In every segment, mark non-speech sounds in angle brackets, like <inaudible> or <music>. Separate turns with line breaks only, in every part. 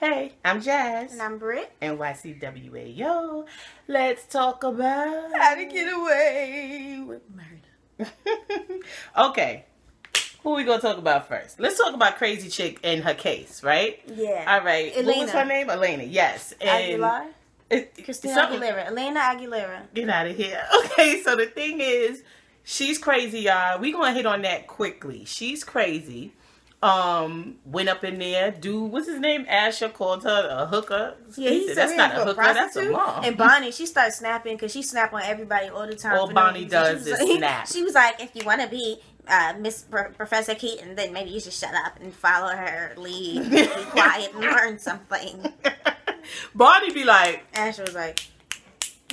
Hey, I'm Jazz.
And I'm Britt.
NYCWAO. Let's talk about
how to get away with murder. <laughs>
okay. Who we gonna talk about first? Let's talk about Crazy Chick and her case, right?
Yeah.
All right.
Elena.
What was her name? Elena. Yes. And
Aguilar.
it-
Christina
something-
Aguilera. Elena Aguilera.
Get out of here. <laughs> Okay, so the thing is, she's crazy, y'all. We gonna hit on that quickly. She's crazy. Um, went up in there. Dude, what's his name? Asher called her a hooker.
Yeah,
He said, that's not a hooker. That's a
prostitute.
mom.
And Bonnie, she started snapping because she snap on everybody all the time.
All
for no
Bonnie does is
like-
snap. <laughs>
She was like, if you want to be uh, Miss Pro- Professor Keating, then maybe you should shut up and follow her lead, be <laughs> quiet and learn something. <laughs>
Bonnie be like,
Asher was like,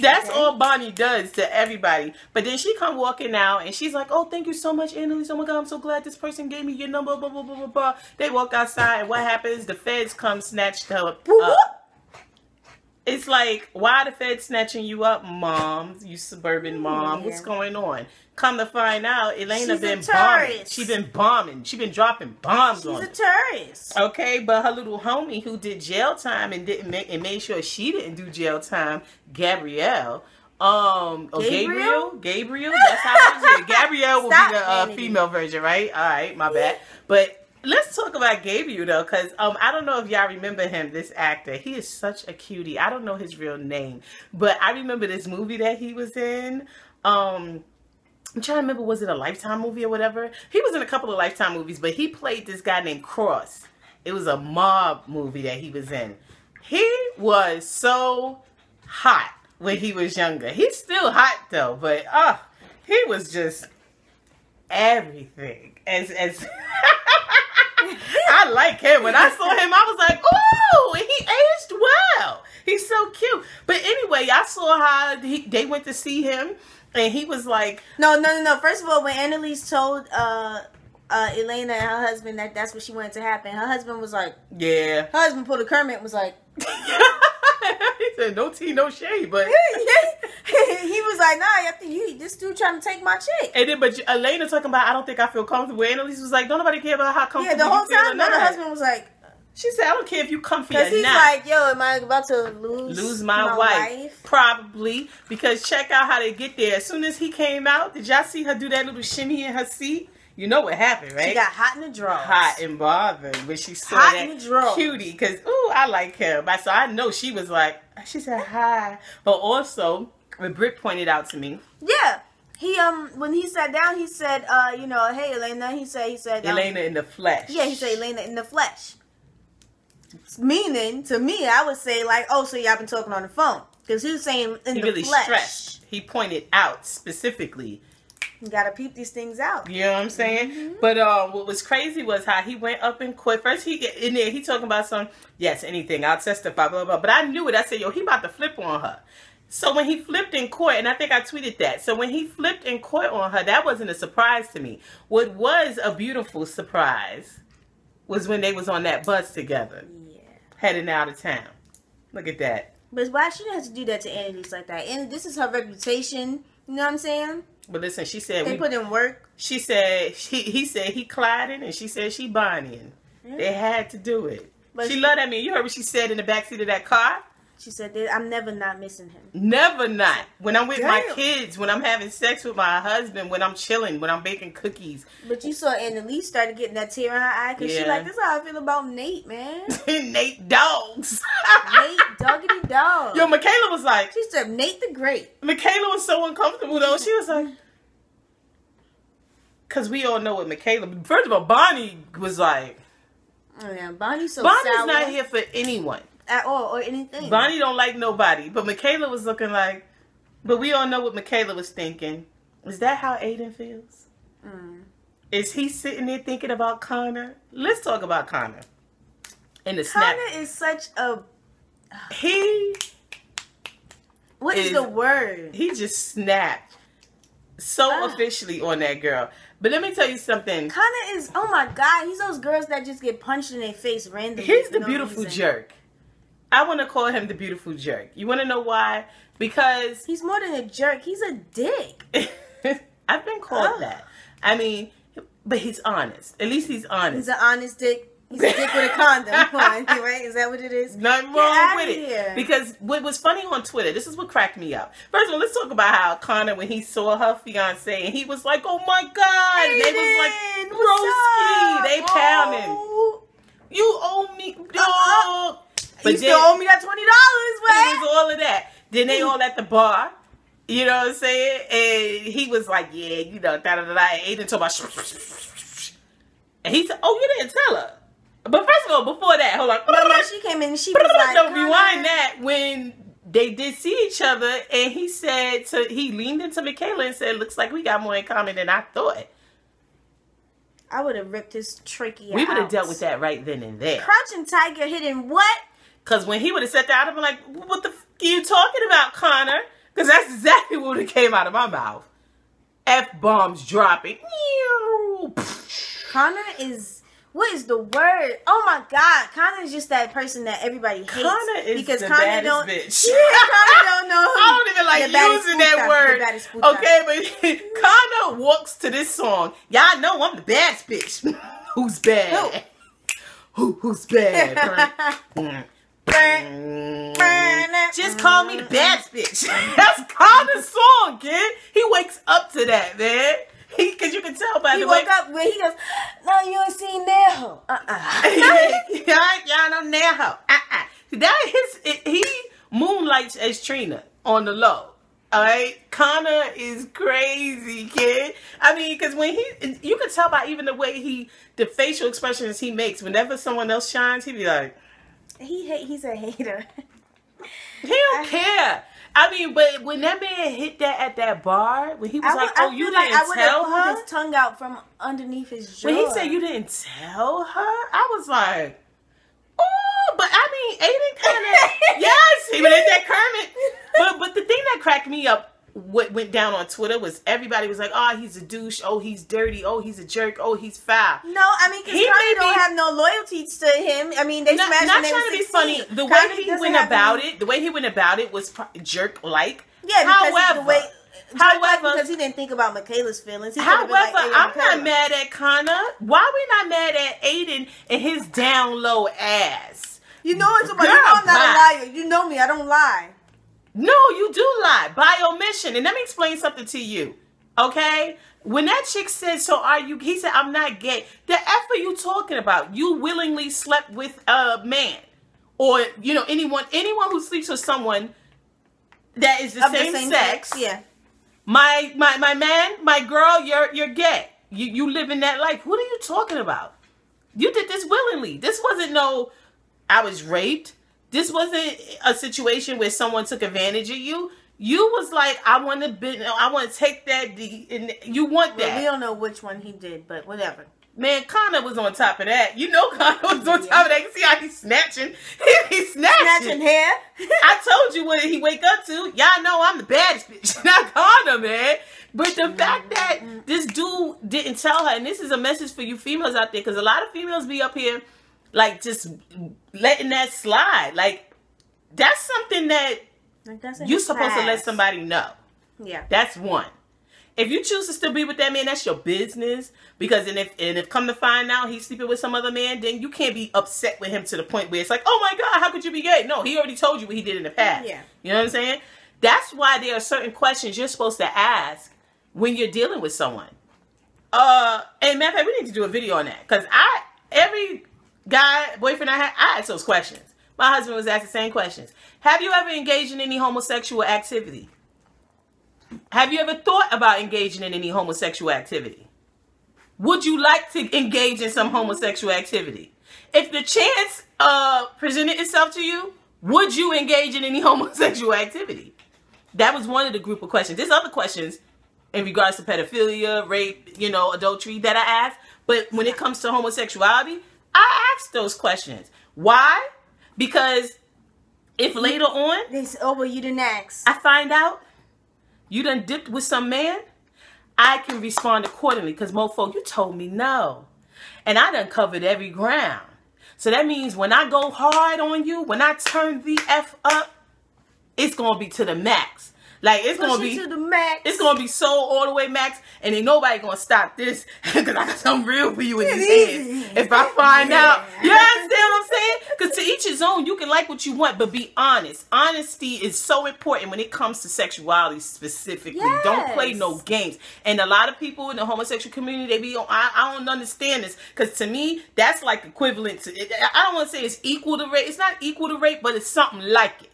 That's
Okay.
all Bonnie does to everybody. But then she come walking out and she's like, "Oh, thank you so much, Annalise. Oh my God, I'm so glad this person gave me your number." Blah blah blah blah blah. They walk outside and what happens? The feds come snatch her up.
Uh,
It's like, why the fed snatching you up, mom? You suburban mom. What's going on? Come to find out, Elena
She's
been bombing.
terrorist.
She been bombing. She's been dropping bombs on.
she's
on.
a tourist.
Okay, but her little homie who did jail time and didn't make and made sure she didn't do jail time, Gabrielle. Um, oh, Gabriel,
Gabriel?
Gabriel. That's how it is. Gabrielle will
Stop,
be the uh, female version, right? All right, my bad. But let's talk about Gabriel though, because um, I don't know if y'all remember him. This actor, he is such a cutie. I don't know his real name, but I remember this movie that he was in. Um, I'm trying to remember, was it a Lifetime movie or whatever? He was in a couple of Lifetime movies, but he played this guy named Cross. It was a mob movie that he was in. He was so hot when he was younger. He's still hot though, but uh he was just everything. As as <laughs> I like him. When I saw him, I was like, "Ooh!" He aged well. He's so cute. But anyway, I saw how he, they went to see him, and he was like,
No, no, no, no. First of all, when Annalise told uh, uh, Elena and her husband that that's what she wanted to happen, her husband was like,
"Yeah."
her husband pulled a Kermit and was like, <laughs>
he said, "No tea, no shade." But <laughs> <laughs>
he was like, nah, I think you, this dude trying to take my chick.
and then, but Elena talking about, "I don't think I feel comfortable." Annalise was like, "Don't nobody care about how comfortable
Yeah, the whole
you feel or
time, the husband was like,
She said, "I don't care if you comfy or
because he's
not."
like, yo, am I about to lose
lose my, wife. Probably. Because check out how they get there. As soon as he came out, did y'all see her do that little shimmy in her seat? You know what happened, right?
She got hot in the drawers.
hot and bothered when she saw
Hot
that
in the drawers.
cutie. Because, ooh, I like him. So I know she was like, she said hi. But also, when Britt pointed out to me,
Yeah. He um when he sat down, he said, uh, you know, hey Elena. He said, he said, um,
Elena in the flesh.
Yeah, he said Elena in the flesh. Meaning to me, I would say like, oh, so y'all been talking on the phone because he was saying in
He
the
really
flesh.
stressed. He pointed out specifically
You gotta peep these things out.
You know what I'm saying?
Mm-hmm.
But um, what was crazy was how he went up and quit. First, he get in there. He talking about some yes, anything. I'll testify. Blah, blah blah. But I knew it. I said, yo, he about to flip on her. So when he flipped in court, and I think I tweeted that. So when he flipped in court on her, that wasn't a surprise to me. What was a beautiful surprise was when they was on that bus together,
Yeah.
heading out of town. Look at that.
But why she have to do that to Annalise like that? And this is her reputation. You know what I'm saying?
But listen, she said
They
we
put in work.
She said he he said he Clyding and she said she Bonnieing. They had to do it.
But
she
she-
loved that man. You heard what she said in the backseat of that car?
She said, I'm never not missing him.
Never not. When I'm with my kids, when I'm having sex with my husband, when I'm chilling, when I'm baking cookies.
But you saw Annalise started getting that tear in her eye because she like, this is how I feel about Nate, man. <laughs>
Nate dogs.
Nate, doggity dog.
Yo, Michaela was like,
She said, Nate the Great.
Michaela was so uncomfortable though. She was like, <laughs> because we all know what Michaela. First of all, Bonnie was like,
Oh, yeah, Bonnie's so
Bonnie's
sour
not here for anyone.
At all or anything.
Bonnie don't like nobody, but Michaela was looking like. But we all know what Michaela was thinking. Is that how Aiden feels?
Mm.
Is he sitting there thinking about Connor? Let's talk about Connor. And the snap,
Connor is such a
he
what is,
Is-
the word?
he just snapped so
Ah.
officially on that girl. But let me tell you something.
Connor is oh my god, he's those girls that just get punched in their face randomly.
He's the
no
beautiful
reason.
jerk. I want to call him the beautiful jerk. You want to know why? Because
He's more than a jerk. He's a dick. <laughs>
I've been called
Ugh.
that. I mean, but he's honest. At least he's honest.
He's an honest dick. He's a dick with a condom on, <laughs> right? Is that what it is?
Nothing
Get
wrong with it.
here.
Because what was funny on Twitter, this is what cracked me up. First of all, let's talk about how Connor, when he saw her fiance, and he was like, "Oh my god!" And they was like, "Broski," they
up?
pounding.
Oh,
You owe me, uh-uh. dog.
Uh-uh.
But
you
then-
still owe me that twenty dollars,
It
man.
was all of that. Then they all at the bar. You know what I'm saying? And he was like, yeah, you know, da da da da. And Aiden talking about, and he said, oh, you didn't tell her. But first of all, before that, hold on.
No, no, she came in and she was like,
no, rewind that when they did see each other, and he said to he leaned into Michaela and said, "Looks like we got more in common than I thought."
I would have ripped his trachea.
We would have dealt with that right then and there.
Crouching tiger hidden what?
Because when he would have said that, I'd have been like, "What the f- are you talking about, Connor?" Because that's exactly what would have came out of my mouth. F bombs dropping.
Connor is what is the word? Oh my god, Connor is just that person that everybody hates.
Connor is
because
the
Connor
baddest
don't.
bitch.
Yeah, Connor don't <laughs> know.
I don't even like using that word. Okay, but <laughs> Connor walks to this song. Y'all know I'm the baddest bitch. <laughs> who's bad? Who? Who's bad? Just call me the baddest bitch. <laughs> That's Connor's song, kid. He wakes up to that, man. He, cause you can tell by
He
the way.
He woke up where he goes, No, you ain't seen that hoe. Uh-uh. <laughs>
y'all, know her. Uh-uh. That is it, he moonlights as Trina on the low. All right, Connor is crazy, kid. I mean, because when he, you can tell by even the way he, the facial expressions he makes. Whenever someone else shines, he be like,
he hate, he's a hater.
he don't care. I mean, but when that man hit that at that bar, when he was
I,
like,
I
"Oh, you
like
didn't
I
tell her,"
his tongue out from underneath his jaw.
when he said you didn't tell her, I was like, "Oh," but I mean, Aiden kind of <laughs> yes, he went at that Kermit. But but the thing that cracked me up, what went down on Twitter was everybody was like, "Oh, he's a douche. Oh, he's dirty. Oh, he's a jerk. Oh, he's foul."
No, I mean, because
He may
don't have no loyalty to him. I mean, they
Not,
smashed
not
when
trying to be
16.
funny. The way he went about
any-
it, the way he went about it was jerk like.
Yeah, because
However,
the way.
however-
because he didn't think about Michaela's feelings. He
However,
like, "Hey,
I'm
Michaela."
not mad at Connor. Why we not mad at Aiden and his down low ass?
You know it's about. You
Girl,
know I'm not a liar. You know me. I don't lie.
No, you do lie by omission. And let me explain something to you. Okay? When that chick said, So are you? He said, I'm not gay. The F are you talking about? You willingly slept with a man. Or, you know, anyone anyone who sleeps with someone that is the,
Of
same, sex.
Yeah.
My my my man, my girl, you're you're gay. You you live in that life. What are you talking about? You did this willingly. This wasn't no I was raped. This wasn't a situation where someone took advantage of you. You was like, I want to be, I want to take that. D, and you want
Well, we don't know which one he did, but whatever.
man. Connor was on top of that. You know, Connor was on top of that. You see how he's snatching? <laughs> He, he's snatching.
Snatching hair. <laughs>
I told you what he wake up to. Y'all know I'm the baddest bitch. <laughs> Not Connor, man. But the mm-hmm, fact that mm-hmm. this dude didn't tell her, and this is a message for you females out there, because a lot of females be up here, like just letting that slide. Like that's something that
Like, that's
you're supposed to let somebody know.
Yeah.
That's one. If you choose to still be with that man, that's your business. Because and if and if come to find out he's sleeping with some other man, then you can't be upset with him to the point where it's like, oh my god, how could you be gay? No, he already told you what he did in the past.
Yeah.
You know what I'm saying? That's why there are certain questions you're supposed to ask when you're dealing with someone. Uh, and matter of fact, we need to do a video on that because I every guy boyfriend I had, I asked those questions. My husband was asked the same questions. Have you ever engaged in any homosexual activity? Have you ever thought about engaging in any homosexual activity? Would you like to engage in some homosexual activity? If the chance uh, presented itself to you, would you engage in any <laughs> homosexual activity? That was one of the group of questions. There's other questions in regards to pedophilia, rape, you know, adultery that I asked. But when it comes to homosexuality, I asked those questions. Why? Because if later on
They say, oh, well, you didn't ask.
I find out you done dipped with some man, I can respond accordingly because mofo, you told me no. And I done covered every ground. So that means when I go hard on you, when I turn the F up, it's gonna be to the max. Like it's
Push
gonna be
to the max.
it's gonna be so all the way max, and ain't nobody gonna stop this <laughs> because I got something real for you in these hands. If I find
Yeah.
out, you understand what I'm saying? Because to each his own. You can like what you want, but be honest. Honesty is so important when it comes to sexuality specifically. Don't play no games. And a lot of people in the homosexual community, they be on. I, I don't understand this because to me, that's like equivalent to. I don't want to say it's equal to rape. It's not equal to rape, but it's something like it.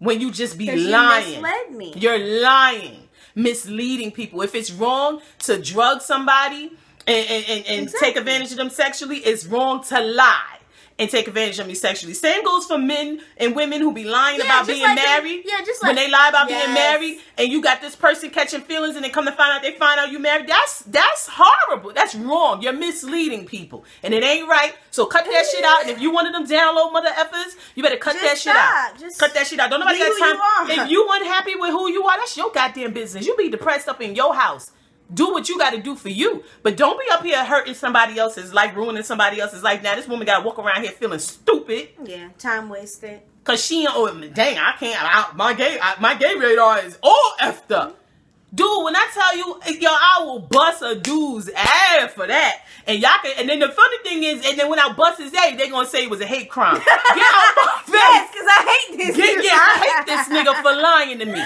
When you just be
you
lying,
me.
you're lying, misleading people. If it's wrong to drug somebody and, and, and, and
Exactly.
take advantage of them sexually, it's wrong to lie and take advantage of me sexually. Same goes for men and women who be lying
Yeah,
about being
like
married.
yeah, just like when
they lie about
Yes.
being married, and you got this person catching feelings, and they come to find out they find out you married. That's that's horrible. That's wrong. You're misleading people, and it ain't right. So cut that shit out. And if you one of them download mother effers, you better cut
Just
that shit
stop.
out.
Just
cut that shit out. Don't nobody got time.
you.
If you unhappy with who you are, that's your goddamn business. You be depressed up in your house. Do what you got to do for you, but don't be up here hurting somebody else's life, ruining somebody else's life. Now this woman got to walk around here feeling stupid.
Yeah, time wasted.
Cause she oh dang I can't I, my gay I, my gay radar is all effed up. Dude, when I tell you, eh, yo, I will bust a dude's ass for that. And y'all can, and then the funny thing is, and then when I bust his ass, they gonna say it was a hate crime. Get out my <laughs> face.
Yes, because I hate this.
Get, yeah, I hate this nigga for lying to me.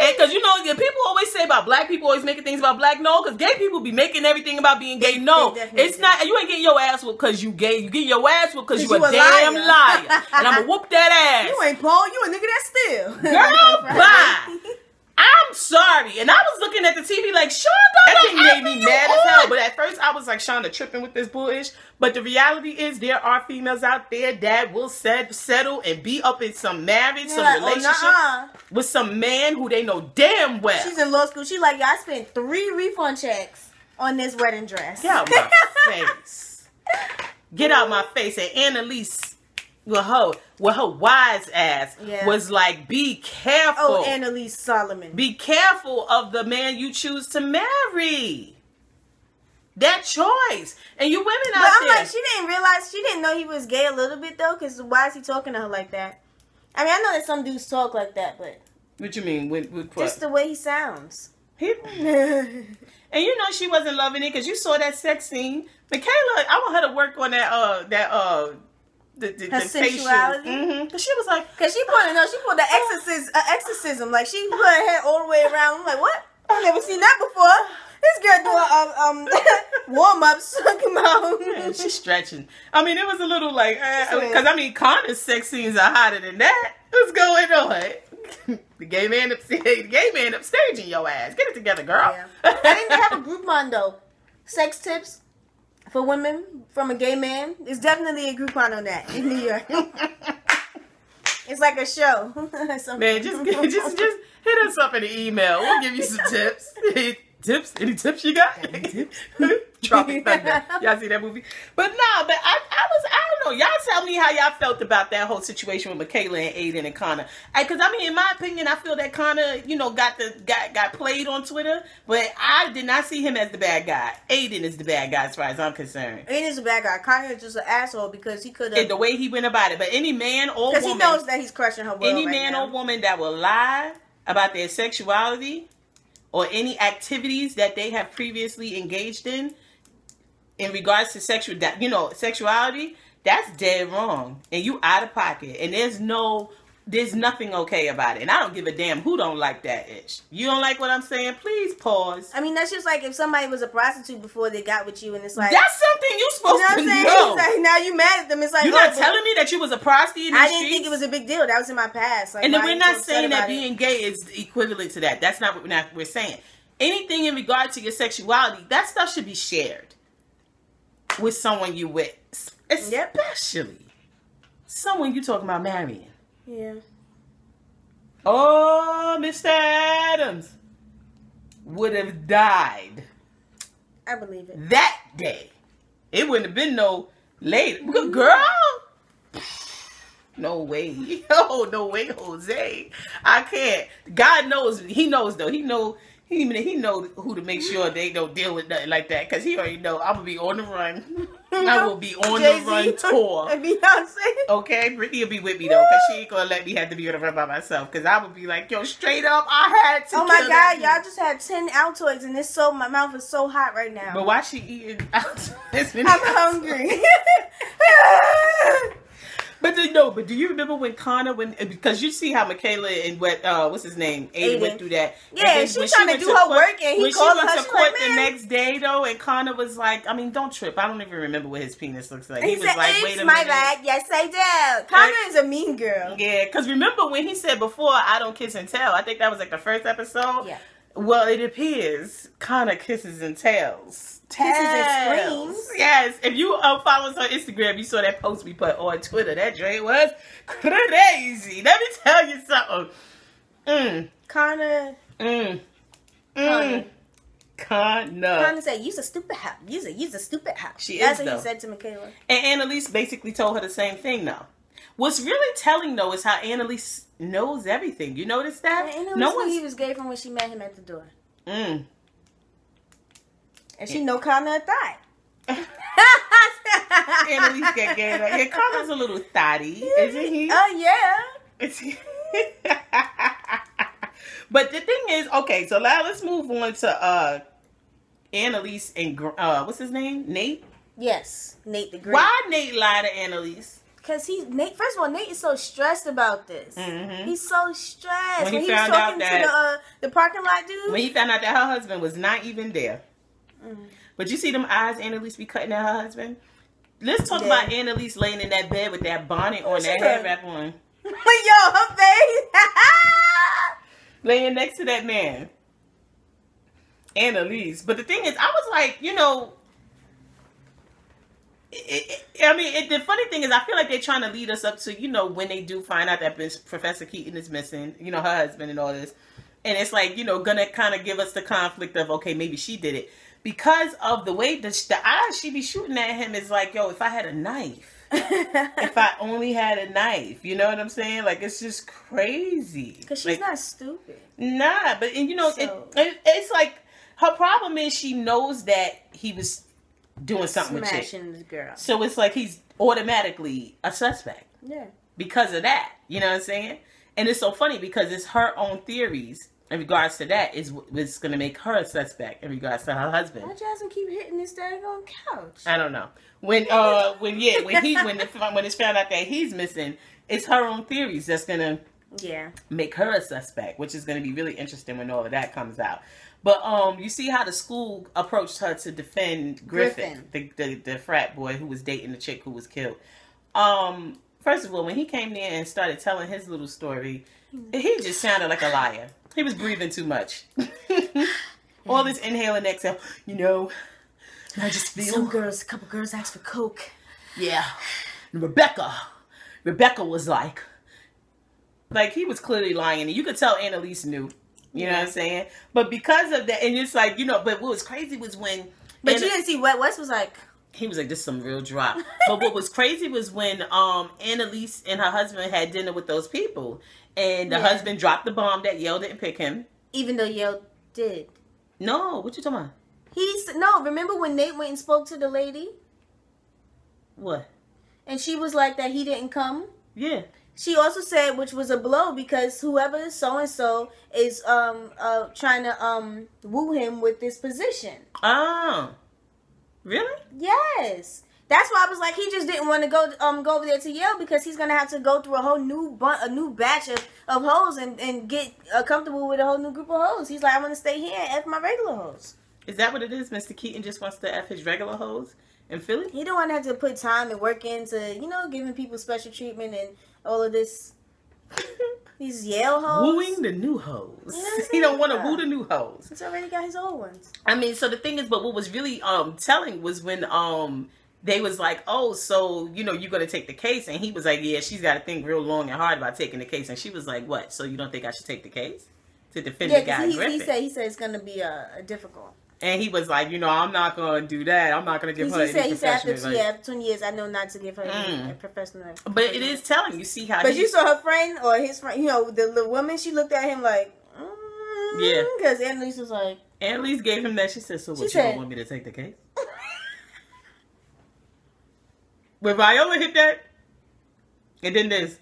And cause you know, yeah, people always say about black people always making things about black. No, cause gay people be making everything about being gay. No, it's
do.
not. You ain't getting your ass whooped cause you gay. You get your ass whooped cause you,
'Cause
a
you a
damn
liar.
liar. and I'ma <laughs> whoop that ass.
You ain't Paul. You a nigga that still.
Girl, <laughs> bye. I'm sorry. And I was looking at the TV like, Shonda, that thing made me mad as hell. But at first I was like, Shonda tripping with this bullish. But the reality is there are females out there that will set, settle and be up in some marriage, some
like, oh,
relationship
nuh-uh.
with some man who they know damn well.
She's in law school. She like, yeah, I spent three refund checks on this wedding dress.
Get out my <laughs> face. Get out my face. And Annalise with her, well, her wise ass
Yeah.
was like, be careful.
Oh, Annalise Solomon.
Be careful of the man you choose to marry. That choice. And you women
But
out
I'm
there.
like, she didn't realize she didn't know he was gay a little bit though. Cause why is he talking to her like that? I mean, I know that some dudes talk like that, but
what you mean? With, with
just the way he sounds.
He- <laughs> and you know she wasn't loving it because you saw that sex scene. Michaela, I want her to work on that. Uh, that uh, the, the,
Her
the
sensuality?
Mm-hmm. Cause she was like,
Cause she put no, she put the exorcism, uh, exorcism. Like she put her head all the way around. I'm like, what? I've never seen that before. This girl doing um, um warm ups, talking about.
yeah, she's stretching. I mean, it was a little like,
Just a little-
because I mean, Connor's sex scenes are hotter than that. What's going on? <laughs> the gay man, up, <laughs> the gay man upstaging your ass. Get it together, girl.
Yeah. I didn't have a Groupon though. Sex tips for women from a gay man. There's definitely a Groupon on that in New York. <laughs> it's like a show. <laughs>
Man, just <laughs> just just hit us up in the email. We'll give you some tips. Tips? Any tips you got? <laughs> Tropic <laughs> Thunder. Y'all see that movie? But no, but I, I was I don't know. Y'all tell me how y'all felt about that whole situation with Michaela and Aiden and Connor. Because I, mean, in my opinion, I feel that Connor, you know, got the got got played on Twitter, but I did not see him as the bad guy. Aiden is the bad guy as far as I'm concerned.
Aiden is a bad guy. Kanye is just an asshole because he could
And the way he went about it. But any man or
Because he knows that he's crushing her
any
right
man
now.
or woman that will lie about their sexuality or any activities that they have previously engaged in in regards to sexual you know sexuality that's dead wrong and you out of pocket and there's no there's nothing okay about it and i don't give a damn who don't like that ish you don't like what i'm saying please pause
I mean, that's just like if somebody was a prostitute before they got with you, and it's like,
that's something you
you
supposed
know what
to
I'm saying?
know
It's <laughs> like now you mad at them. It's like
you're not telling me that you was a prostitute in
I didn't
streets?
think it was a big deal. That was in my past. Like,
and then we're not saying that
about it?
being gay is equivalent to that. That's not what we're not we're saying. Anything in regard to your sexuality, that stuff should be shared with someone you with,
Yep.
especially someone you talking about marrying.
Yeah.
Oh, Mr. Adams would have died
I believe it.
that day. It wouldn't have been no later. Mm-hmm. Girl. No way. <laughs> Oh, no way, Jose. I can't. God knows. He knows though. He know He he know who to make sure they don't deal with nothing like that because he already know I'm gonna be on the run. <laughs> I will be on
Jay-Z
the run tour.
And Beyonce.
Okay, Brittany will be with me though, cause she ain't gonna let me have to be on the run by myself. Cause I would be like, yo, straight up, I had to.
Oh my god, y'all just had ten Altoids and it's so my mouth is so hot right now.
But why she eating? It's
I'm hungry. <laughs> <laughs> <laughs>
But the, no, but do you remember when Connor when because you see how Michaela and what uh what's his name Aiden,
Aiden.
went through that.
Yeah,
then
she trying to
went
do her
court-
work and he called
she went
her,
to
she
court
like,
the next day though, and Connor was like, I mean, don't trip. I don't even remember what his penis looks like.
he,
He, was
said,
like, wait a
my
minute.
bag." Yes, I do. Connor is a mean girl.
Yeah, because remember when he said before, I don't kiss and tell. I think that was like the first episode.
Yeah.
Well, it appears Connor kisses and tells.
Kisses and screams?
Yes. If you uh, follow us on Instagram, you saw that post we put on Twitter. That Dre was crazy. Let me tell you something. Mm,
Connor,
mm, mm. Connor.
Connor said, "Use a stupid house. Use a use a stupid house."
She
That's
is,
what
though.
he said to Michaela.
And Annalise basically told her the same thing, though. What's really telling, though, is how Annalise knows everything. You notice that?
And
no
knew
one's.
he was gay from when she met him at the door,
Mm.
and she know Connor a thought. <laughs>
Annalise get gay. Yeah, Connor's a little thotty, isn't he?
Oh yeah. <laughs>
But the thing is, okay, so now let's move on to uh Annalise and uh what's his name? Nate.
Yes, Nate the Great.
Why Nate lied to Annalise?
Because he Nate. First of all, Nate is so stressed about this.
Mhm.
He's so stressed
When
when,
he
he, was talking
that-
to the uh, the parking lot dude.
When he found out that her husband was not even there.
Mhm.
But you see them eyes Annalise be cutting at her husband? Let's talk
Yeah.
about Annalise laying in that bed with that bonnet on, that head wrap on. <laughs>
Yo, her face. <laughs>
laying next to that man. Annalise. But the thing is, I was like, you know, it, it, I mean, it, the funny thing is, I feel like they're trying to lead us up to, you know, when they do find out that Miss- Professor Keating is missing, you know, her husband and all this. And it's like, you know, gonna kind of give us the conflict of, okay, maybe she did it. Because of the way the, the eyes she be shooting at him is like, yo, if I had a knife. <laughs> if I only had a knife, you know what I'm saying? Like it's just crazy.
Because she's
Like,
not stupid.
Nah, but and you know,
So-
it, it's like her problem is she knows that he was doing something with
this girl.
So it's like he's automatically a suspect
Yeah.
because of that. You know what I'm saying? And it's so funny because it's her own theories in regards to that is what's going to make her a suspect in regards to her husband.
Why Jasmine keep hitting this daggone couch?
I don't know. When uh when yeah when he when it, when it's found out that he's missing, it's her own theories that's gonna
Yeah.
make her a suspect, which is going to be really interesting when all of that comes out. But um, you see how the school approached her to defend Griffin, The, the the frat boy who was dating the chick who was killed. Um, first of all, when he came there and started telling his little story, he just sounded like a liar. He was breathing too much. <laughs> all this inhale and exhale. You know, I just feel
Some girls, a couple girls asked for coke.
yeah. And Rebecca, Rebecca was like, like he was clearly lying, and you could tell Annalise knew. You know what I'm saying? But because of that, and it's like you know, but what was crazy was when,
But
Anna-
you didn't see Wet West was like,
he was like, "This is some real drop." <laughs> but what was crazy was when um Annalise and her husband had dinner with those people, and the
Yeah.
husband dropped the bomb that Yale didn't pick him.
even though Yale did.
No, what you talking about?
He's no. Remember when Nate went and spoke to the lady,
What?
and she was like that he didn't come.
Yeah.
She also said, which was a blow because whoever so and so is um uh trying to um woo him with this position.
Oh, really?
Yes. That's why I was like, he just didn't want to go um go over there to Yale because he's gonna have to go through a whole new bun- a new batch of, of hoes and, and get uh, comfortable with a whole new group of hoes. He's like, I want to stay here and f my regular hoes.
Is that what it is? Mr. Keating just wants to f his regular hoes in Philly.
He don't want to have to put time and work into you know giving people special treatment and all of this. <laughs> These Yale hoes.
Wooing the new hoes.
You know what I'm
he don't want to woo the new hoes.
He's already got his old ones.
I mean, so the thing is, but what was really um telling was when um they was like, oh, so you know you're gonna take the case, and he was like, yeah, she's got to think real long and hard about taking the case, and she was like, what? So you don't think I should take the case to defend
Yeah,
the guy
he, he said he said it's gonna be uh, difficult.
And he was like, you know, I'm not gonna do that. I'm not gonna give
He,
her
he said he said after, yeah,
advice.
20 years, I know not to give her
Mm.
uh, professional.
But it is telling. You see how
But
he-
you saw her friend or his friend, you know, the, the woman. She looked at him like, mm,
Yeah.
Because Annalise was like,
Annalise gave him that. She said, "So what?
She
you
said-
don't want me to take the case?" <laughs> when Viola hit that, and then this,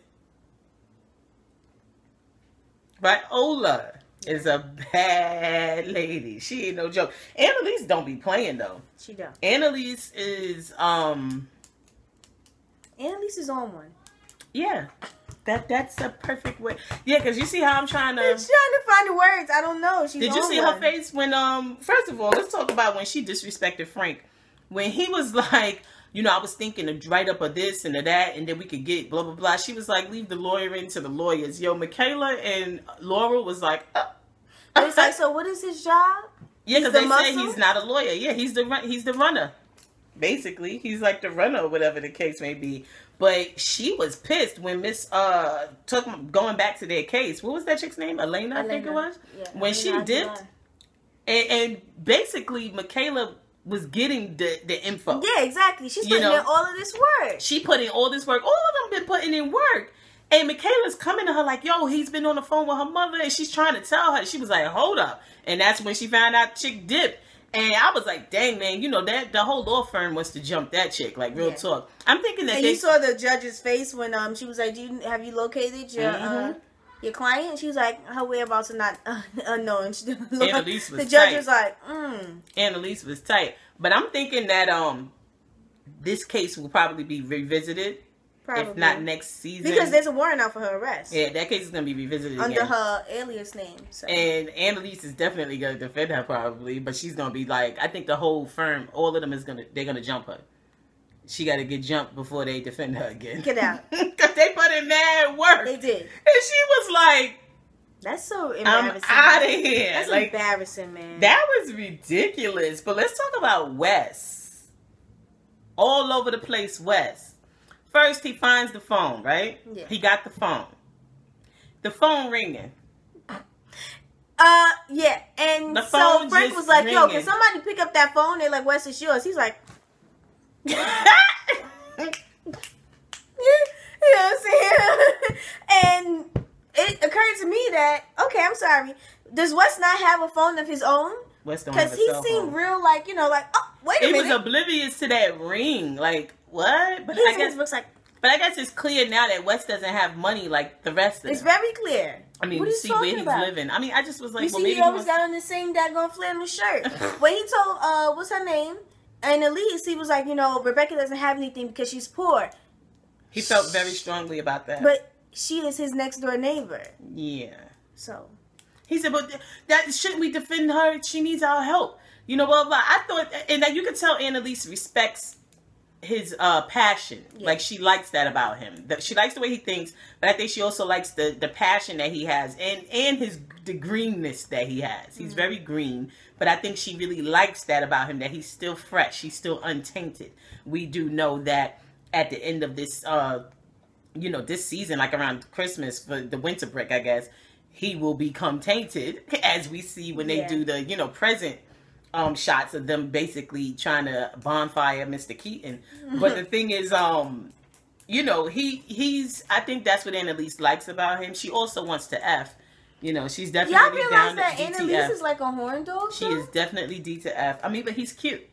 Viola is a bad lady. She ain't no joke. Annalise don't be playing though.
she don't.
Annalise is um
Annalise is on one.
yeah. That that's a perfect way. Yeah, because you see how I'm trying to.
She's trying to find the words. I don't know. She's
Did you see
one.
her face when um first of all, let's talk about when she disrespected Frank. When he was <laughs> like, you know, I was thinking of write up of this and of that and then we could get blah blah blah. She was like, leave the lawyer into the lawyers. Yo, Michaela and Laura was like, uh,
But it's like, so what is his job?
Yeah, because
the
they say
muscle?
he's not a lawyer. Yeah, he's the run- he's the runner. Basically, he's like the runner, or whatever the case may be. But she was pissed when Miss uh took going back to their case. What was that chick's name? Elena, I think it was.
Yeah,
when she
Elena
dipped, and, and basically Michaela was getting the the info.
Yeah, exactly. She's
You
putting
know.
in all of this work.
She put in all this work. All of them been putting in work. And Michaela's coming to her like, yo, he's been on the phone with her mother, and she's trying to tell her. She was like, hold up. And that's when she found out chick dipped. And I was like, dang man, you know that the whole law firm wants to jump that chick. Like real
Yeah.
talk. I'm thinking that
And
they
you saw the judge's face when um she was like, "Do you have you located your uh,
Mhm.
Your client?" She was like, "Her whereabouts are not uh, <laughs> unknown." She,
Annalise was
the judge
tight.
was like, "Mm."
Annalise was tight. But I'm thinking that um this case will probably be revisited.
Probably.
If not next season.
because there's a warrant out for her arrest
Yeah, that case is gonna be revisited
under
again.
her alias name. So.
And Annalise is definitely gonna defend her probably, but she's gonna be like, I think the whole firm, all of them is gonna, they're gonna jump her. She got to get jumped before they defend her again.
Get out. <laughs>
Cause they put in mad work,
they did.
and she was like,
That's so embarrassing.
"I'm out of here."
That's
like
embarrassing, man.
that was ridiculous. But let's talk about Wes. All over the place, Wes. First, he finds the phone, right?
Yeah.
He got the phone. The phone ringing.
Uh, yeah, and
The
so Frank was like, "Yo, can somebody pick up that phone?" They're like, "Wes, it's yours." He's like, "Yeah, you know what I'm saying?" and it occurred to me that okay, I'm sorry. Does Wes not have a phone of his own?
Wes don't
Because he seemed real like you know, like oh, wait a minute.
He was oblivious to that ring. Like what? But
His
I guess,
looks like
but I guess it's clear now that Wes doesn't have money like the rest of them.
it's
them.
very clear.
I mean,
what you
see where he's
about?
living. I mean, I just was like,
you
well,
see,
maybe
he
he
always
wants-
got on the same daggone flannel shirt. <laughs> when he told uh, what's her name, Annalise, he was like, you know, Rebecca doesn't have anything because she's poor,
he felt very strongly about that.
but she is his next door neighbor.
yeah.
So
He said, but that shouldn't we defend her? She needs our help. You know, blah, blah, blah. I thought, and that you could tell Annalise respects his uh passion.
Yeah.
Like she likes that about him. That she likes the way he thinks, but I think she also likes the the passion that he has and and his the greenness that he has. He's very green, but I think she really likes that about him that he's still fresh, he's still untainted. We do know that at the end of this uh you know, this season like around Christmas for the winter break, I guess, he will become tainted <laughs> as we see when they
Yeah.
do the, you know, present um shots of them basically trying to bonfire Mr. Keating. But the thing is, um, you know, he he's I think that's what Annalise likes about him. She also wants to F. You know, she's
y'all
definitely
realize
down
that Annalise is like a horn dog?
She is definitely D to F. I mean, but he's cute.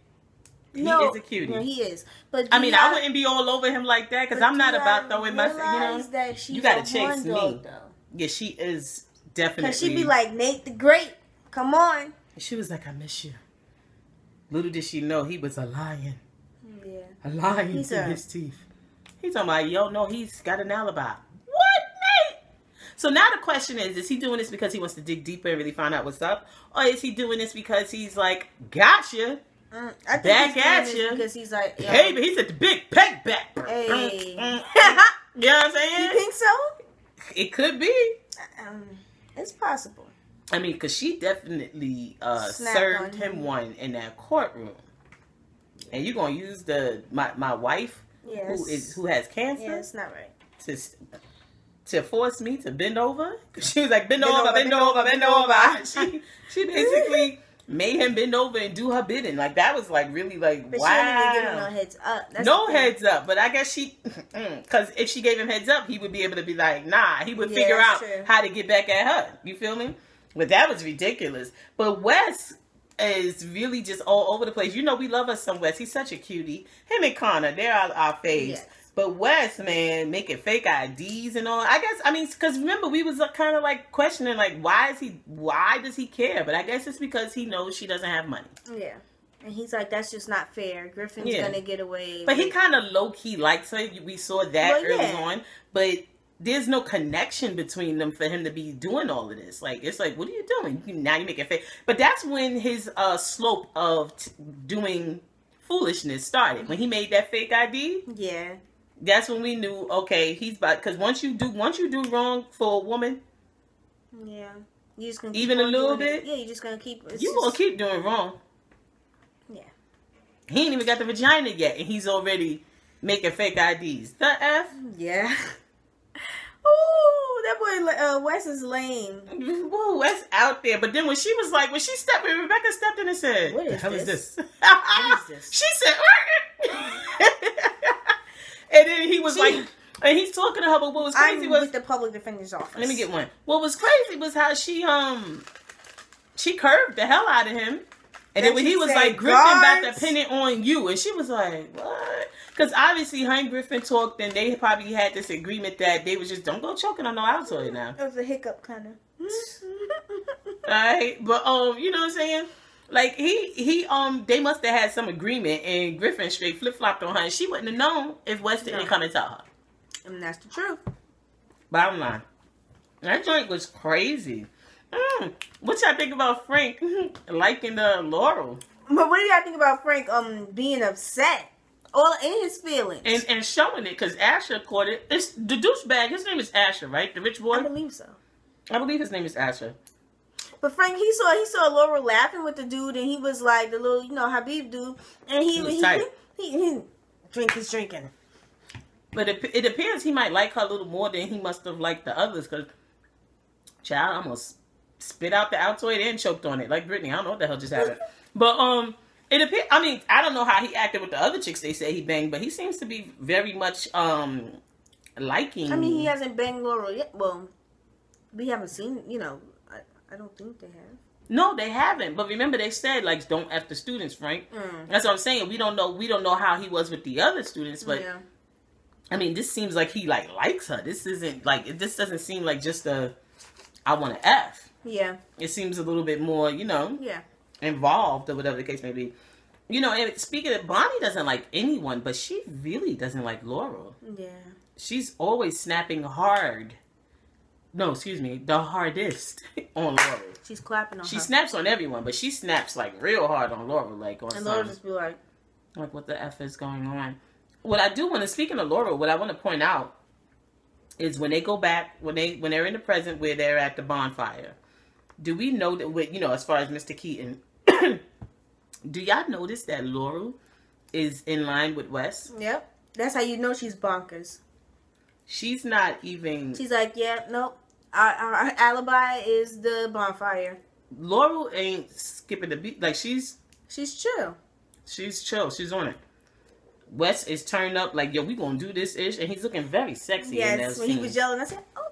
He
no,
is a cutie.
No, he is. But
I mean,
y'all-
I wouldn't be all over him like that because I'm not about throwing my, you know.
that she's
you gotta chase me.
though.
Yeah, she is definitely.
Cause she'd be like Nate the Great. Come on.
she was like, I miss you. Little did she know he was a lion,
Yeah.
a lion
He's
to
a-
his teeth. He's talking about, yo, no, he's got an alibi. What, Nate? So now the question is: Is he doing this because he wants to dig deeper and really find out what's up, or is he doing this because he's like, gotcha,
Mm, I think
Back
he's
at ya.
because he's like, yo,
hey, but he said the big payback.
Hey.
Mm, mm, mm. You know what I'm saying?
you think so?
It could be.
Um, it's possible.
I mean, because she definitely uh, served
on
him
him.
one in that courtroom. And you're gonna use the my, my wife
Yes.
who is who has cancer
Yeah, it's not right.
to to force me to bend over. <laughs> She was like bend,
Bend
over,
over,
bend
bend
over,
over,
bend
bend
over.
over. <laughs>
she she <laughs> basically made him bend over and do her bidding. Like that was like really like
But
wow.
she didn't even give him no heads up. That's
no heads up, but I guess she, because if she gave him heads up, he would be able to be like, nah, he would
Yeah,
figure out
true.
how to get back at her. You feel me? But that was ridiculous. But Wes is really just all over the place. You know, we love us some Wes. He's such a cutie. Him and Connor, they're our, our faves.
Yes.
But Wes, man, making fake IDs and all. I guess I mean, because remember we was uh, kind of like questioning, like, why is he? Why does he care? But I guess it's because he knows she doesn't have money.
Yeah. And he's like, that's just not fair. Griffin's
Yeah.
gonna get away.
But he kind of low key likes her. We saw that
Well,
early
yeah.
on. But there's no connection between them for him to be doing all of this. Like it's like, what are you doing? You, now you make it fake. But that's when his uh slope of t- doing foolishness started. When he made that fake ID,
yeah.
that's when we knew. Okay, he's about because once you do once you do wrong for a woman,
Yeah. You just gonna
Even a little
doing it.
bit?
Yeah, you're just gonna keep.
You
just,
gonna keep doing wrong.
Yeah.
He ain't even got the vagina yet, and he's already making fake IDs. The f.
Yeah. <laughs> Ooh, that boy uh, Wes is lame. <laughs>
Whoa, that's out there. But then when she was like, when she stepped, when Rebecca stepped in and said,
"What
the hell is
this?
this? <laughs>
What is <laughs> this?
She said, and then he was
She-
like, and he's talking to her, but what was crazy
I'm
was,
the public defender's office.
let me get one. What was crazy was how she, um, she curved the hell out of him. And then
Then
when he was
said,
like, Griffin about
"Guards."
to pin it on you. And she was like, what? Because obviously her Griffin talked and they probably had this agreement that they was just, don't go choking on no Altoid now.
It was a hiccup, kind of. <laughs>
Alright, but um, you know what I'm saying? Like he he um they must have had some agreement and Griffin straight flip flopped on her and she wouldn't have known if Wes didn't
No.
come and tell her.
and that's the truth.
Bottom line. That joint was crazy. Mm, what y'all think about Frank <laughs> liking the Laurel
But what do y'all think about Frank um being upset? All in his feelings.
and and showing it because Asher caught it. It's the douchebag. His name is Asher, right? The rich boy.
I believe so.
I believe his name is Asher.
But Frank, he saw he saw Laura laughing with the dude, and he was like the little, you know, Habib dude, and he
He was
he, he, he, drink is drinking.
But it, it appears he might like her a little more than he must have liked the others because child almost spit out the Altoid and choked on it like Brittany. I don't know what the hell just happened. but um it appears I mean, I don't know how he acted with the other chicks they say he banged, but he seems to be very much um liking
I mean, he hasn't banged Laura yet. Well, we haven't seen. You know, I, I don't think they have.
No, they haven't. But remember they said like don't F the students, Frank.
Mm.
That's what I'm saying. We don't know we don't know how he was with the other students, but
yeah.
I mean, this seems like he like likes her. This isn't like this doesn't seem like just a I want to f.
Yeah.
It seems a little bit more, you know,
Yeah.
Involved or whatever the case may be. You know, and speaking of Bonnie doesn't like anyone, but she really doesn't like Laurel.
Yeah.
She's always snapping hard. No, excuse me, the hardest <laughs> on Laurel.
She's clapping on
She
her.
snaps on everyone, but she snaps like real hard on Laurel, like on
and
some,
just be like,
like what the f is going on. What I do want to speaking of Laurel, what I want to point out is when they go back when they when they're in the present where they're at the bonfire. Do we know that with you know as far as Mr. Keating? <clears throat> do y'all notice that Laurel is in line with Wes?
"Yep." That's how you know she's bonkers.
She's not even
She's like, "Yeah, nope. Our, our alibi is the bonfire."
Laurel ain't skipping the beat. Like she's
She's chill.
she's chill. She's on it. Wes is turned up like yo, we gonna do this ish, and he's looking very sexy in
Yes. When he was yelling, I said, "Oh."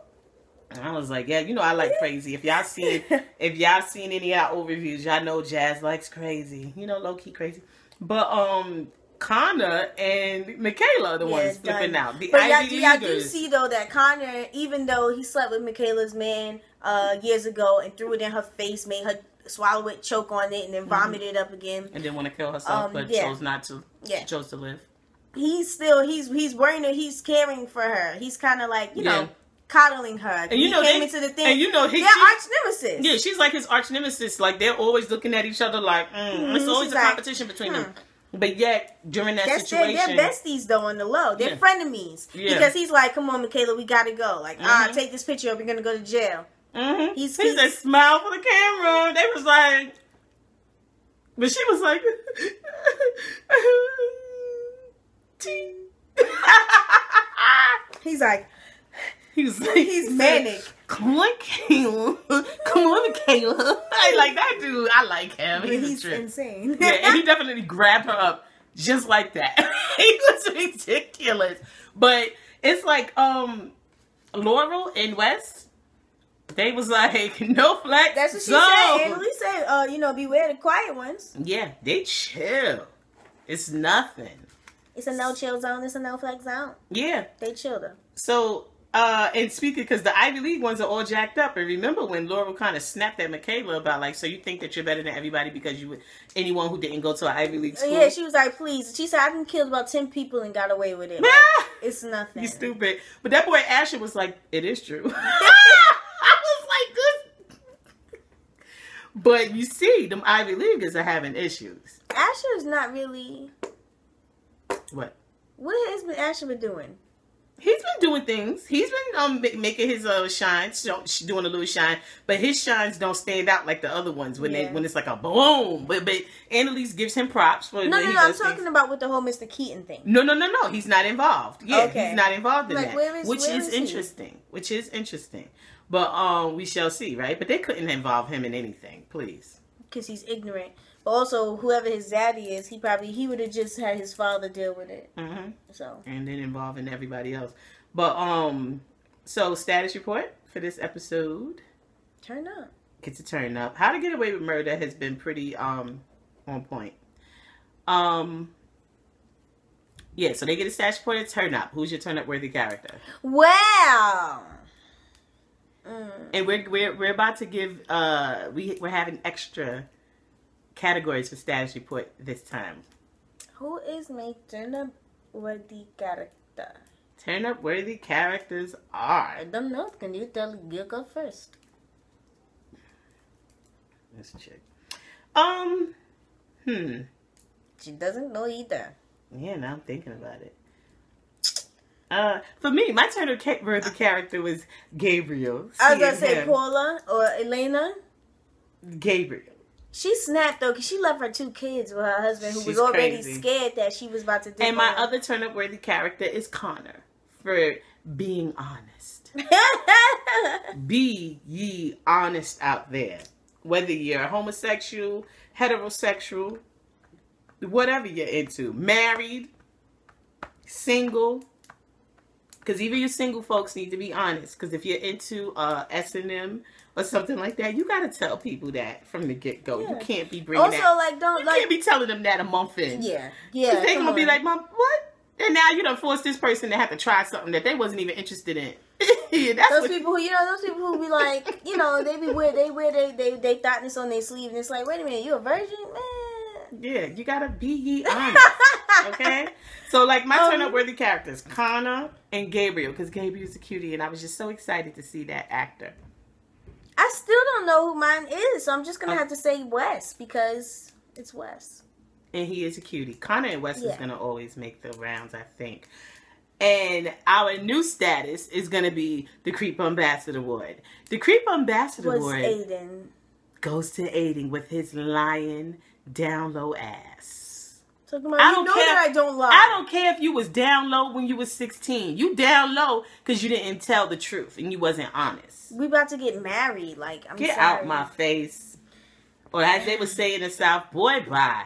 And I was like, yeah, you know, I like crazy. If y'all seen, <laughs> if y'all seen any of our old reviews, y'all know Jazz likes crazy. You know, low key crazy. But um, Connor and Michaela are the
Yeah,
ones
it's
flipping out. The
But y'all, y'all do see though that Connor, even though he slept with Michaela's man uh, years ago and threw it in her face, made her swallow it, choke on it, and then vomit it up again.
and didn't want to kill herself,
Um,
but
yeah.
chose not to.
Yeah.
Chose to live.
He's still he's he's worrying. He's caring for her. He's kind of like you
Yeah.
know coddling her.
And you
he
know
came
they-
into the thing.
and you know he-
they're
she-
arch nemesis.
Yeah, she's like his arch nemesis. Like they're always looking at each other like mm.
Mhm,
it's always
she's
a
like,
competition between
hmm.
them. But yet during that
That's
situation,
they're besties though on the low. They're
Yeah.
frenemies
Yeah.
because he's like, "Come on, Michaela, we gotta go. Like, ah,
Mhm.
take this picture, or we're gonna go to jail."
Mm-hmm.
He's-
he said, smile for the camera. They was like, but she was like, <laughs>
He's like,
he was <laughs> like,
he's manic.
Come on, Kayla. <laughs> Come on, Michaela. <laughs> I like that dude. I like him.
But
He's,
he's insane.
yeah, and he definitely grabbed her up just like that. he was ridiculous. But it's like um Laurel and Wes They was like, no flex.
That's what she
zone.
said. And Lee said, uh, you know, beware the quiet ones.
Yeah, they chill. It's nothing.
It's a no chill zone. It's a no flex zone.
Yeah.
They chill though.
So, uh, and speaking, because the Ivy League ones are all jacked up. And remember when Laurel kind of snapped at Michaela about, like, so you think that you're better than everybody because you, would anyone who didn't go to an Ivy League school?
Yeah, she was like, please. She said, I done killed about 10 people and got away with it. Like, <laughs> it's nothing.
You stupid. But that boy Asher was like, it is true. <laughs> <laughs> I was like, good. But you see, them Ivy Leaguers are having issues.
Asher's not really.
What?
What has been Asher been doing?
He's been doing things. He's been um making his uh shine, doing a little shine, but his shines don't stand out like the other ones when they when it's like a boom. But but Annalise gives him props for
No, no, no. I'm
does things.
talking about with the whole Mr. Keating thing.
No, no, no, no. He's not involved. Yeah,
Okay.
he's not involved in
Like,
that,
where is-
which is,
is
interesting. Which is interesting. But um, we shall see, right? But they couldn't involve him in anything. Please.
Because he's ignorant. Also, whoever his daddy is, he probably, he would have just had his father deal with it.
hmm
So,
And then involving everybody else. But um, so status report for this episode.
turn up.
Get to turn up. How to Get Away with Murder has been pretty um on point. Um. Yeah, so they get a status report and turn up. Who's your turn up worthy character?
Wow. Mm.
And we're we're we're about to give uh we we're having extra categories for status report this time.
Who is my turn up worthy character?
Turn up worthy characters are.
I don't know. Can you tell you go first?
Let's check. Um, hmm.
She doesn't know either.
Yeah, now I'm thinking about it. Uh, for me, my turn up ca- worthy character was Gabriel.
I was gonna say
him.
Paula or Elena.
Gabriel.
She snapped though, cause she left her two kids with her husband, who
She's
was already
crazy.
scared that she was about to. Dip
And my
on.
other turn up worthy character is Connor for being honest. <laughs> Be ye honest out there. Whether you're homosexual, heterosexual, whatever you're into, married, single. Because even your single folks need to be honest. Because if you're into uh, S and M or something like that, you gotta tell people that from the get go. You can't be bringing
also,
that.
like, don't
You
like.
can't be telling them that a month in.
yeah, yeah.
they
come
gonna be like, Mom, what? And now you don't force this person to have to try something that they wasn't even interested in. Yeah, <laughs> That's
Those
what,
people who you know, those people who be like, you know, they be weird. They wear they they they thoughtness on their sleeve, and it's like, wait a minute, you a virgin, man?
yeah, you gotta be ye <laughs> honest. Okay? So like my turn
Um,
up worthy characters, Connor and Gabriel, because Gabriel's a cutie and I was just so excited to see that actor.
I still don't know who mine is, so I'm just gonna have to say Wes because it's Wes.
And he is a cutie. Connor and Wes is gonna always make the rounds, I think. And our new status is gonna be the Creep Ambassador Award. The Creep Ambassador
Was
Award
Aiden?
goes to Aiden with his lying down low ass.
Talking about,
I don't
know
care.
that I don't lie.
I don't care if you was down low when you was 16. You down low because you didn't tell the truth and you wasn't honest.
We about to get married. Like I'm
Get
sorry.
out my face. Or as they would say in the South, boy, bye.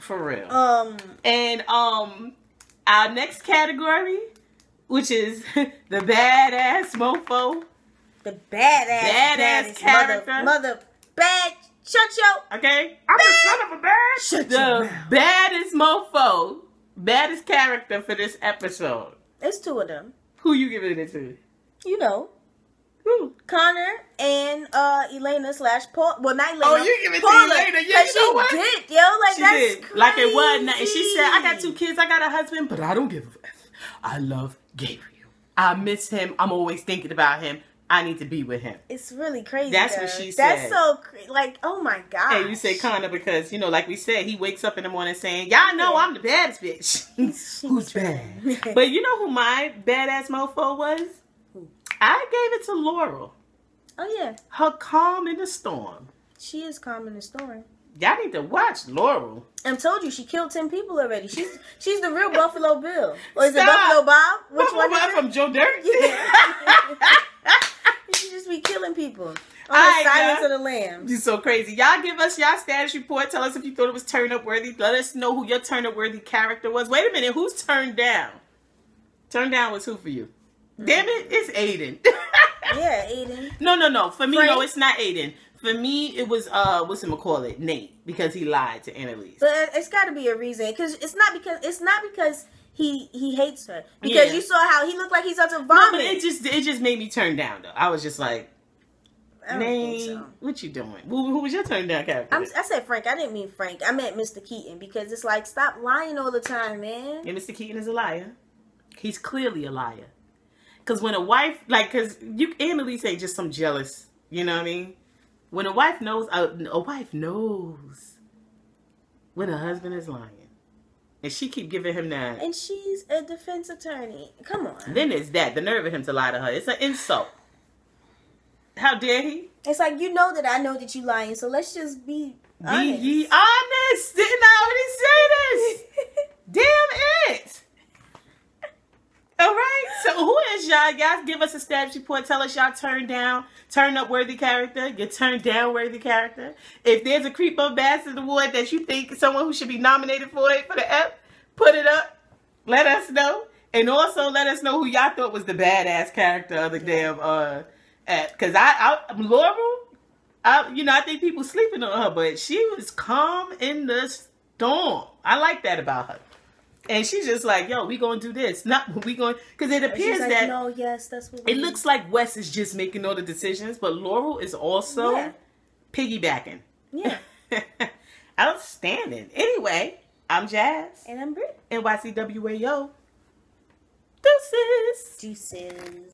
For real.
Um,
and um, our next category, which is <laughs> the badass mofo.
the badass,
Badass
baddest
character.
mother, mother, bad. Shut your.
Okay, I'm the son of a bitch.
Shut
the baddest mofo, baddest character for this episode.
It's two of them.
Who you giving it to?
You know,
Who?
Connor and uh Elena slash Paul. Well, not Elena.
Oh, you give it to Elena. Yeah, you know
she
what?
did, yo. Like
She
that's
did.
crazy.
Like it was nothing. She said, I got two kids, I got a husband, but I don't give a f. I love Gabriel. I miss him. I'm always thinking about him. I need to be with him.
It's really crazy.
That's
though.
what she said.
That's so like, oh my god.
And you say Connor because, you know, like we said, he wakes up in the morning saying, Y'all know
Yeah.
I'm the baddest bitch. <laughs> Who's bad? <laughs> but you know who my badass mofo was?
Who?
I gave it to Laurel.
Oh yeah,
Her calm in the storm.
she is calm in the storm.
Y'all need to watch Laurel.
I told you she killed ten people already. She's she's the real Buffalo Bill, or is it Buffalo Bob? Which
Buffalo
one?
Bob from Joe Dirt?
She <laughs> just be killing people. On the
Alright,
Silence of the Lambs.
You're so crazy. Y'all give us y'all status report. Tell us if you thought it was turn up worthy. Let us know who your turn up worthy character was. Wait a minute, who's turned down? Turned down was who for you? Damn it, it's Aiden. <laughs>
yeah, Aiden.
No, no, no. For me,
Frank?
no, it's not Aiden. For me, it was uh, what's him call it, Nate, because he lied to Annalise.
But it's got to be a reason because it's not because it's not because he he hates her because
Yeah.
you saw how he looked like he's about to
No,
vomit.
but it just it just made me turn down though. I was just like,
I don't think
Nate,
so.
what you doing? Who, who was your turn down character?
I'm, I said Frank. I didn't mean Frank. I meant Mr. Keating because it's like stop lying all the time, man.
And Mr. Keating is a liar. He's clearly a liar. Cause when a wife, like, cause you, Annalise ain't just some jealous. You know what I mean? When a wife knows, a, a wife knows when a husband is lying, and she keep giving him that.
And she's a defense attorney. Come on.
Then it's that the nerve of him to lie to her. It's an insult. How dare he?
It's like you know that I know that you lying, so let's just be
Be
honest.
ye honest. Didn't I already say this? <laughs> Damn it. All right. So who is y'all? Y'all give us a status report. Tell us y'all turn down, turn up worthy character. You turn down worthy character. If there's a creep up bastard award that you think someone who should be nominated for it for the F, put it up. Let us know. And also let us know who y'all thought was the badass character of the damn uh because I, I Laurel I, you know, I think people sleeping on her, but she was calm in the storm. I like that about her. And she's just like, yo, we gonna do this. Not we going because it appears
like,
that
no, yes, that's what.
it
we-
looks like Wes is just making all the decisions, but Laurel is also
Yeah.
piggybacking.
Yeah, <laughs>
Outstanding. Anyway, I'm Jazz.
and I'm Britt.
NYCWAO. Deuces.
Juices.